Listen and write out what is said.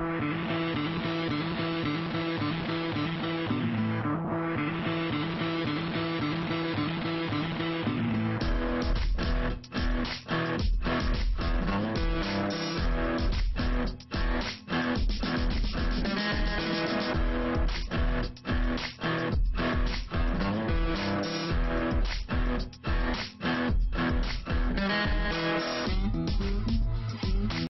Mm-hmm.